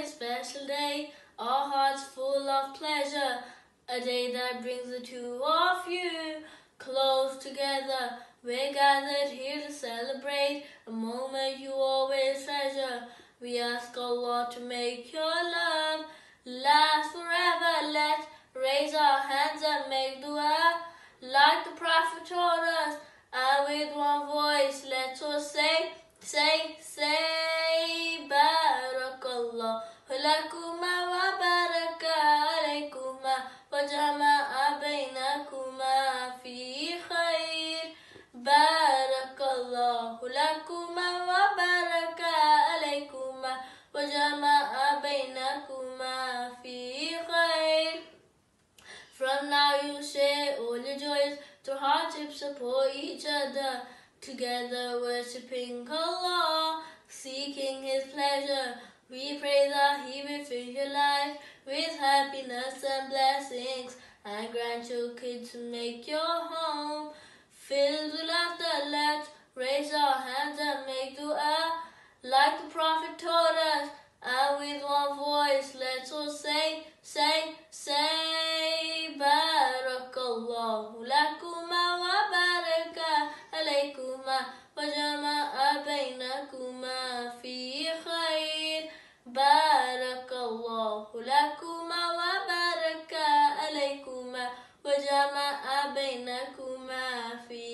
A special day, our hearts full of pleasure. A day that brings the two of you close together. We're gathered here to celebrate a moment you always treasure. We ask Allah to make your love last forever. Let's raise our hands and make dua all say, say, say, Barakallah. لكما وبارك عليكما وجمع بينكما في خير بارك الله لكما وبارك عليكما وجمع بينكما في خير From now you share all your joys through hardship support each other together worshipping Allah seeking his pleasure we pray that He will fill your life with happiness and blessings and grant your kids to make your home filled with laughter. Let's raise our hands and make dua like the Prophet taught us. And with one voice, let's all say, say, say, Barakallahu lakuma café,